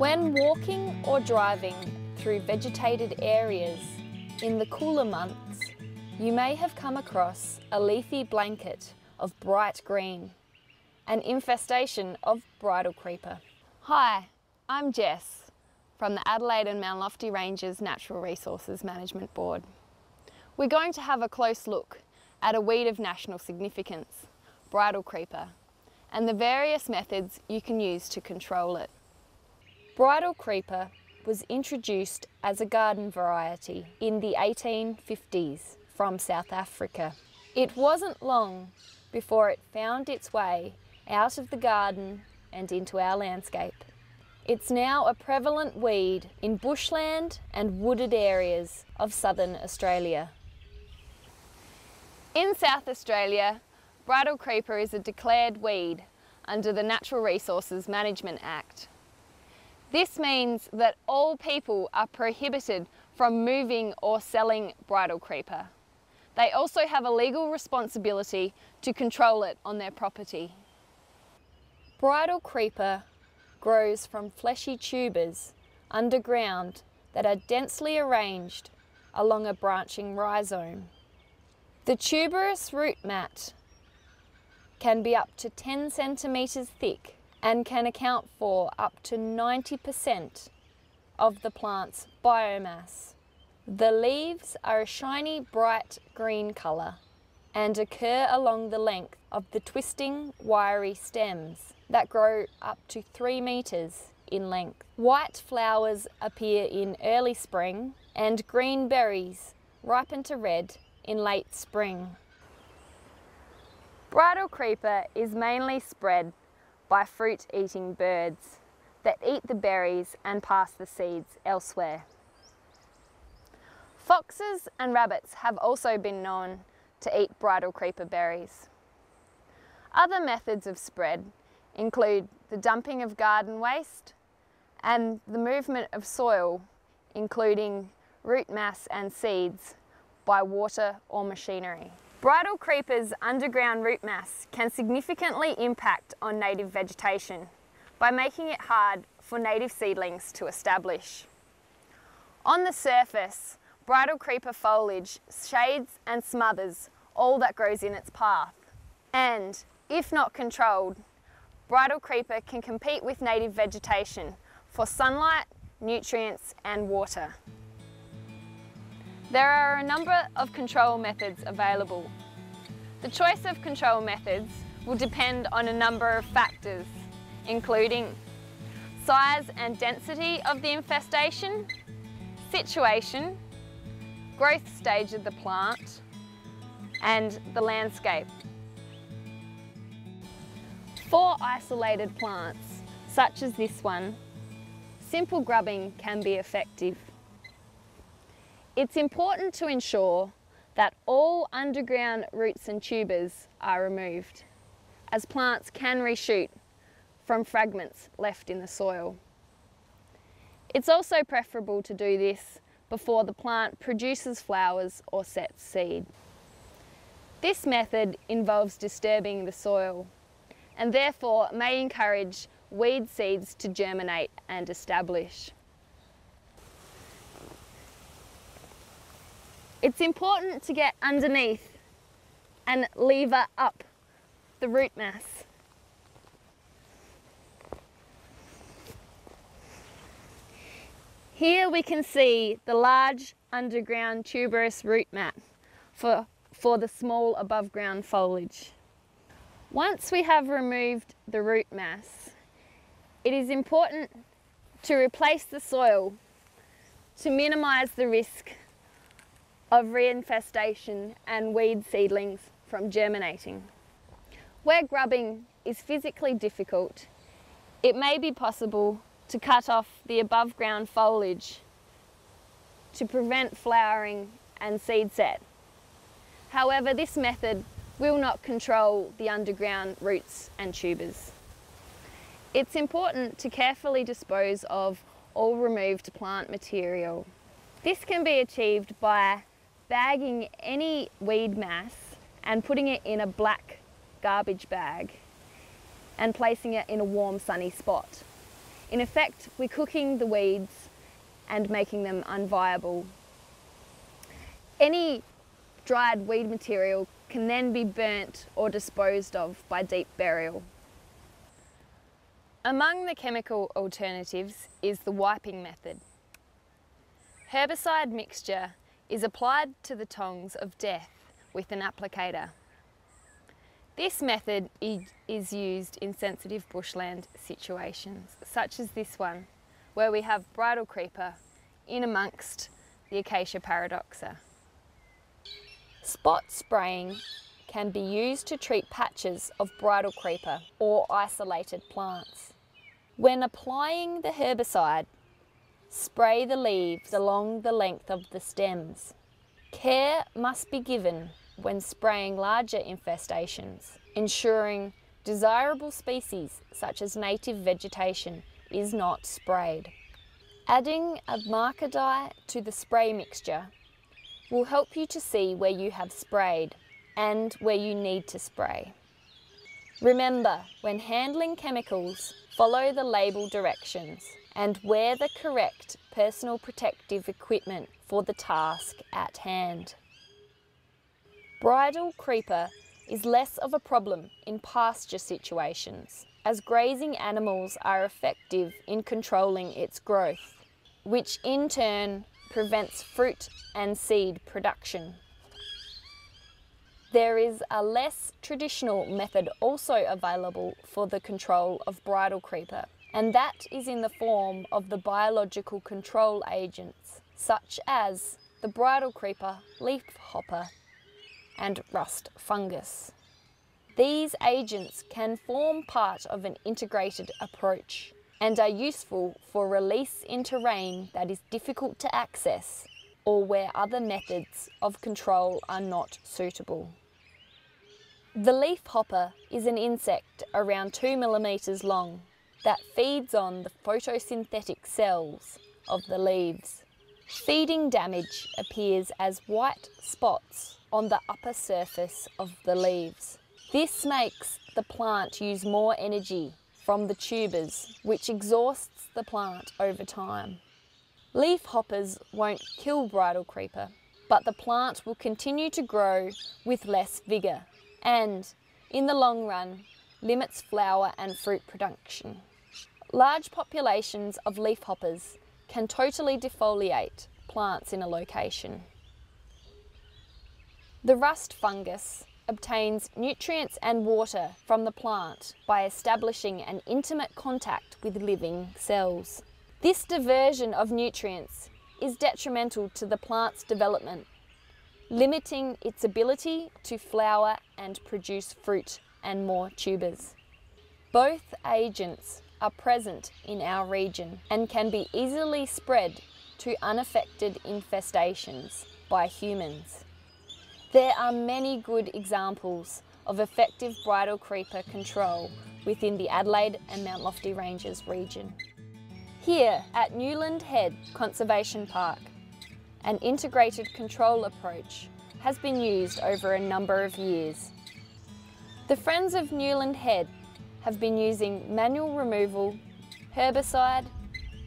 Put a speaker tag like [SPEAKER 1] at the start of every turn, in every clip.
[SPEAKER 1] When walking or driving through vegetated areas in the cooler months, you may have come across a leafy blanket of bright green, an infestation of bridal creeper. Hi, I'm Jess from the Adelaide and Mount Lofty Ranges Natural Resources Management Board. We're going to have a close look at a weed of national significance, bridal creeper, and the various methods you can use to control it. Bridal creeper was introduced as a garden variety in the 1850s from South Africa. It wasn't long before it found its way out of the garden and into our landscape. It's now a prevalent weed in bushland and wooded areas of southern Australia. In South Australia, bridal creeper is a declared weed under the Natural Resources Management Act. This means that all people are prohibited from moving or selling bridal creeper. They also have a legal responsibility to control it on their property. Bridal creeper grows from fleshy tubers underground that are densely arranged along a branching rhizome. The tuberous root mat can be up to 10 centimetres thick and can account for up to 90% of the plant's biomass. The leaves are a shiny bright green colour and occur along the length of the twisting wiry stems that grow up to 3 metres in length. White flowers appear in early spring and green berries ripen to red in late spring. Bridal creeper is mainly spread by fruit-eating birds that eat the berries and pass the seeds elsewhere. Foxes and rabbits have also been known to eat bridal creeper berries. Other methods of spread include the dumping of garden waste and the movement of soil, including root mass and seeds, by water or machinery. Bridal creepers' underground root mass can significantly impact on native vegetation by making it hard for native seedlings to establish. On the surface, bridal creeper foliage shades and smothers all that grows in its path. And, if not controlled, bridal creeper can compete with native vegetation for sunlight, nutrients and water. There are a number of control methods available. The choice of control methods will depend on a number of factors, including size and density of the infestation, situation, growth stage of the plant, and the landscape. For isolated plants, such as this one, simple grubbing can be effective. It's important to ensure that all underground roots and tubers are removed, as plants can reshoot from fragments left in the soil. It's also preferable to do this before the plant produces flowers or sets seed. This method involves disturbing the soil and therefore may encourage weed seeds to germinate and establish. It's important to get underneath and lever up the root mass. Here we can see the large underground tuberous root mat for, for the small above ground foliage. Once we have removed the root mass, it is important to replace the soil to minimise the risk of reinfestation and weed seedlings from germinating. Where grubbing is physically difficult, it may be possible to cut off the above ground foliage to prevent flowering and seed set. However, this method will not control the underground roots and tubers. It's important to carefully dispose of all removed plant material. This can be achieved by bagging any weed mass and putting it in a black garbage bag and placing it in a warm sunny spot. In effect, we're cooking the weeds and making them unviable. Any dried weed material can then be burnt or disposed of by deep burial. Among the chemical alternatives is the wiping method. Herbicide mixture is applied to the tongs of death with an applicator. This method is used in sensitive bushland situations, such as this one, where we have bridal creeper in amongst the Acacia paradoxa. Spot spraying can be used to treat patches of bridal creeper or isolated plants. When applying the herbicide, spray the leaves along the length of the stems. Care must be given when spraying larger infestations, ensuring desirable species such as native vegetation is not sprayed. Adding a marker dye to the spray mixture will help you to see where you have sprayed and where you need to spray. Remember, when handling chemicals, follow the label directions and wear the correct personal protective equipment for the task at hand. Bridal creeper is less of a problem in pasture situations as grazing animals are effective in controlling its growth, which in turn prevents fruit and seed production. There is a less traditional method also available for the control of bridal creeper, and that is in the form of the biological control agents, such as the bridal creeper, leaf hopper, and rust fungus. These agents can form part of an integrated approach and are useful for release in terrain that is difficult to access or where other methods of control are not suitable. The leaf hopper is an insect around 2 millimetres long that feeds on the photosynthetic cells of the leaves. Feeding damage appears as white spots on the upper surface of the leaves. This makes the plant use more energy from the tubers, which exhausts the plant over time. Leaf hoppers won't kill bridal creeper, but the plant will continue to grow with less vigour and, in the long run, limits flower and fruit production. Large populations of leaf hoppers can totally defoliate plants in a location. The rust fungus obtains nutrients and water from the plant by establishing an intimate contact with living cells. This diversion of nutrients is detrimental to the plant's development, limiting its ability to flower and produce fruit and more tubers. Both agents are present in our region and can be easily spread to unaffected infestations by humans. There are many good examples of effective bridal creeper control within the Adelaide and Mount Lofty Ranges region. Here at Newland Head Conservation Park, an integrated control approach has been used over a number of years. The Friends of Newland Head have been using manual removal, herbicide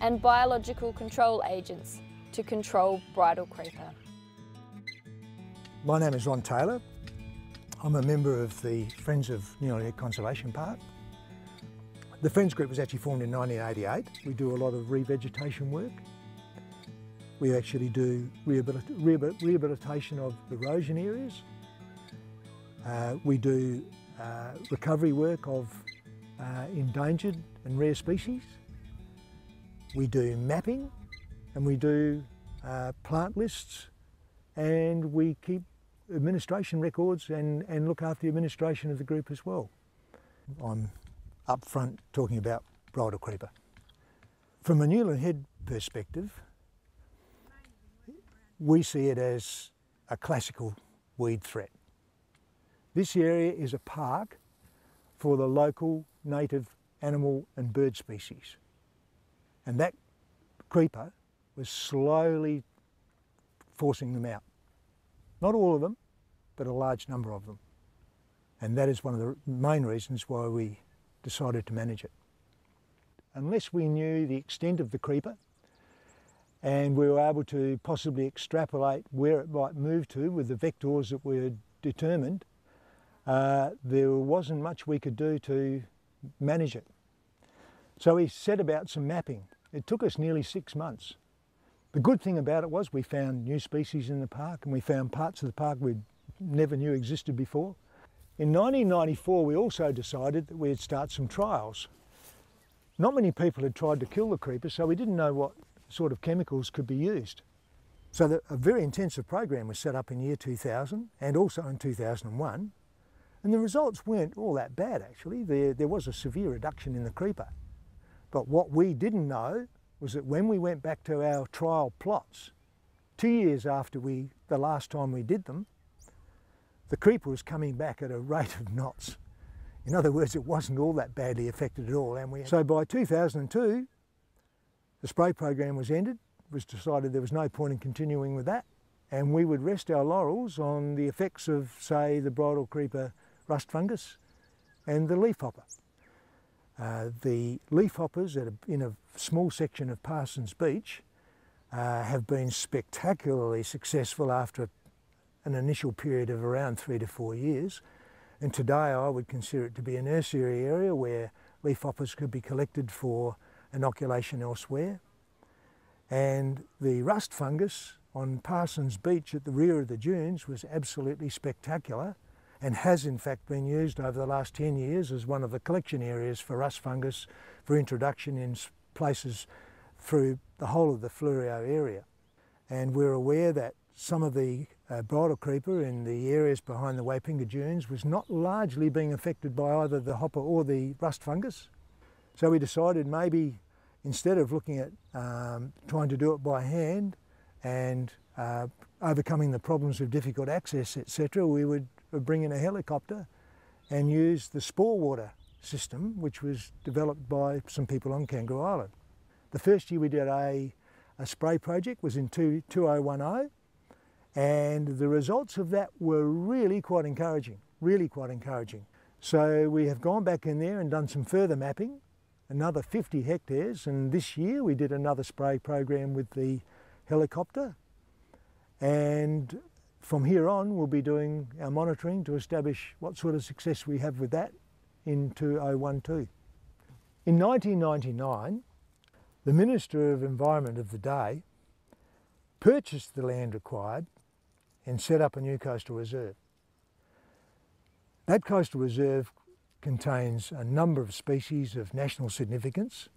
[SPEAKER 1] and biological control agents to control bridal creeper.
[SPEAKER 2] My name is Ron Taylor. I'm a member of the Friends of Head Conservation Park. The Friends group was actually formed in 1988. We do a lot of revegetation work. We actually do rehabilitation of erosion areas. Uh, we do uh, recovery work of uh, endangered and rare species. We do mapping and we do uh, plant lists and we keep administration records and, and look after the administration of the group as well. I'm up front talking about bridal creeper. From a Newland Head perspective, we see it as a classical weed threat. This area is a park for the local native animal and bird species. And that creeper was slowly forcing them out. Not all of them, but a large number of them. And that is one of the main reasons why we decided to manage it. unless we knew the extent of the creeper and we were able to possibly extrapolate where it might move to with the vectors that were determined, uh, there wasn't much we could do to manage it. So we set about some mapping. It took us nearly six months. The good thing about it was we found new species in the park and we found parts of the park we never knew existed before. In 1994 we also decided that we'd start some trials. Not many people had tried to kill the creeper so we didn't know what sort of chemicals could be used. So the, a very intensive program was set up in year 2000 and also in 2001 and the results weren't all that bad actually. There, there was a severe reduction in the creeper. But what we didn't know was that when we went back to our trial plots, two years after we, the last time we did them, the creeper was coming back at a rate of knots. In other words, it wasn't all that badly affected at all. And we, so by 2002, the spray program was ended. It was decided there was no point in continuing with that. And we would rest our laurels on the effects of, say, the bridal creeper rust fungus and the leafhopper. Uh, the leafhoppers a, in a small section of Parsons Beach uh, have been spectacularly successful after an initial period of around three to four years. And today I would consider it to be a nursery area where leafhoppers could be collected for inoculation elsewhere. And the rust fungus on Parsons Beach at the rear of the dunes was absolutely spectacular and has in fact been used over the last 10 years as one of the collection areas for rust fungus for introduction in places through the whole of the Fleurieu area. And we're aware that some of the uh, bridal creeper in the areas behind the Waitpinga dunes was not largely being affected by either the hopper or the rust fungus. So we decided maybe instead of looking at um, trying to do it by hand and uh, overcoming the problems of difficult access, etc., we would bring in a helicopter and use the spore water system, which was developed by some people on Kangaroo Island. The first year we did a, a spray project was in two, 2010, and the results of that were really quite encouraging, really quite encouraging. So we have gone back in there and done some further mapping, another 50 hectares, and this year we did another spray program with the helicopter, and from here on, we'll be doing our monitoring to establish what sort of success we have with that in 2012. In 1999, the Minister of Environment of the day purchased the land required and set up a new coastal reserve. That coastal reserve contains a number of species of national significance,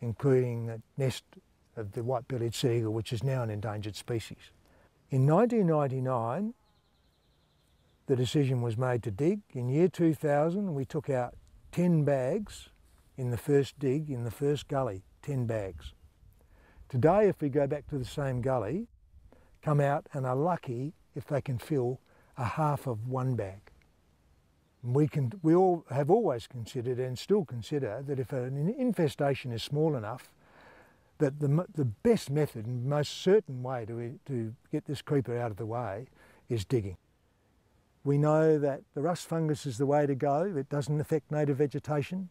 [SPEAKER 2] including the nest of the white-bellied sea eagle, which is now an endangered species. In 1999, the decision was made to dig. In year 2000, we took out 10 bags in the first dig, in the first gully, 10 bags. Today, if we go back to the same gully, come out and are lucky if they can fill a half of one bag. We, can, we all have always considered and still consider that if an infestation is small enough, that the, the best method and most certain way to, to get this creeper out of the way is digging. We know that the rust fungus is the way to go. It doesn't affect native vegetation.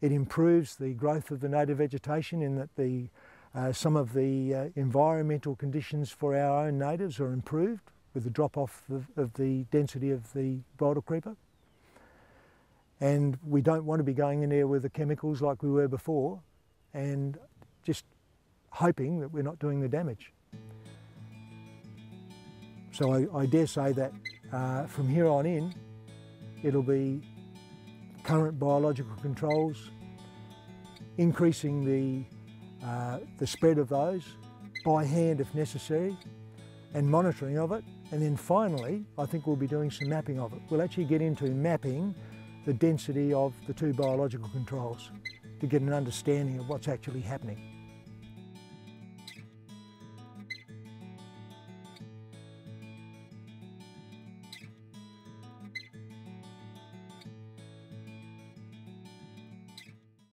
[SPEAKER 2] It improves the growth of the native vegetation in that the, uh, some of the uh, environmental conditions for our own natives are improved with the drop off of, of the density of the bridal creeper. And we don't want to be going in there with the chemicals like we were before. And just hoping that we're not doing the damage. So I, I dare say that uh, from here on in, it'll be current biological controls, increasing the, uh, the spread of those by hand if necessary, and monitoring of it. And then finally, I think we'll be doing some mapping of it. We'll actually get into mapping the density of the two biological controls to get an understanding of what's actually happening.